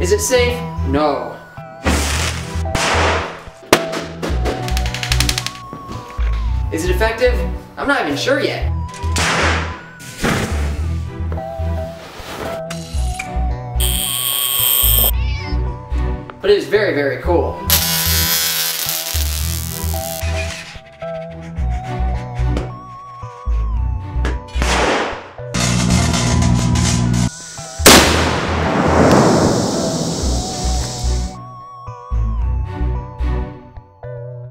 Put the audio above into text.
Is it safe? No. Is it effective? I'm not even sure yet. But it is very, very cool.